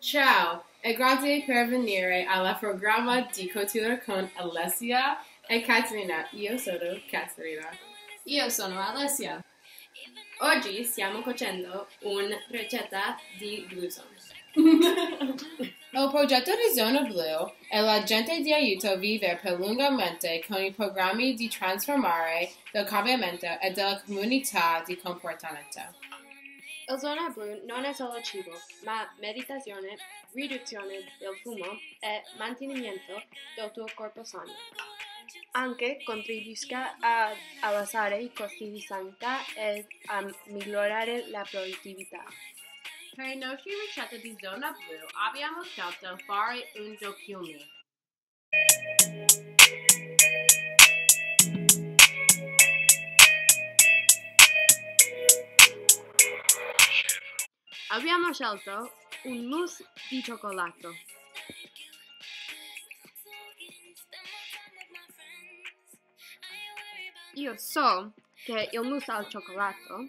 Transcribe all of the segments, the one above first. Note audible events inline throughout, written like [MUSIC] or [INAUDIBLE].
Ciao e grazie per venire al programma di Couture con Alessia e Caterina. Io sono Caterina. Io sono Alessia. Oggi stiamo facendo una ricetta di blouson. Il [LAUGHS] progetto di Zona Blu è l'agente di aiuto vivere più lungamente con i programmi di trasformare del cambiamento e della comunità di comportamento. Il Zona Blu non è solo cibo, ma meditazione, riduzione del fumo e mantenimento del tuo corpo sano. Anche contribuisca a abbassare i costi di sanità e a migliorare la produttività. Per i nostri ricette di Zona Blu abbiamo scelto fare un dolciume. Abbiamo scelto un mousse di cioccolato. Io so che il mousse al cioccolato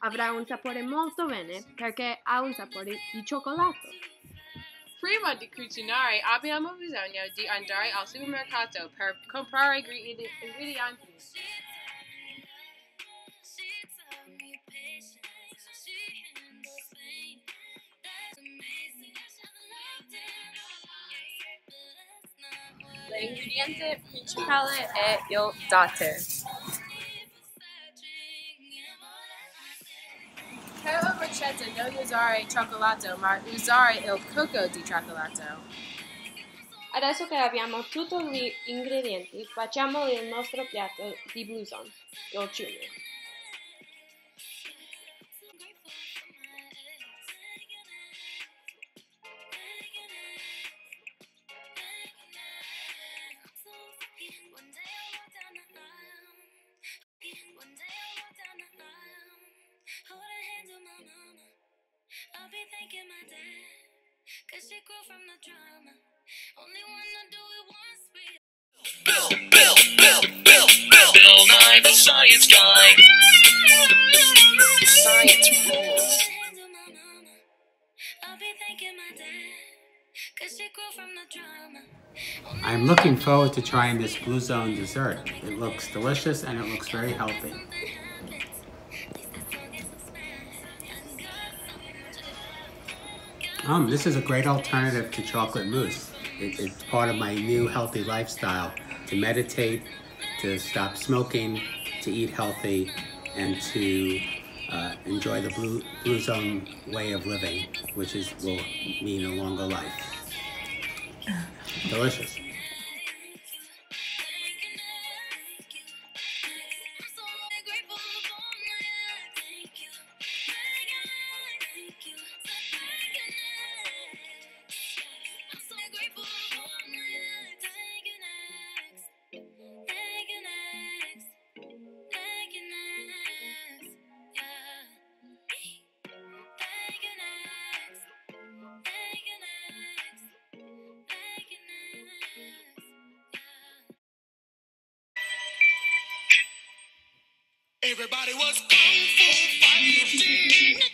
avrà un sapore molto bene perché ha un sapore di cioccolato. Prima di cucinare abbiamo bisogno di andare al supermercato per comprare ingredienti. L'ingrediente principale è il latte. Per la ricetta non usare cioccolato ma usare il cocco di cioccolato. Adesso che abbiamo tutti gli ingredienti, facciamo il nostro piatto di blouson, il Bill, Bill, Bill, Bill, Bill, Bill Nye the Science Guy. Science rules. handle my mama. I'll be thanking my dad, cause she grew from the. I'm looking forward to trying this Blue Zone dessert. It looks delicious and it looks very healthy. Um, this is a great alternative to chocolate mousse. It, it's part of my new healthy lifestyle to meditate, to stop smoking, to eat healthy, and to uh, enjoy the Blue, Blue Zone way of living, which is will mean a longer life. Delicious. Everybody was kung fu fighting.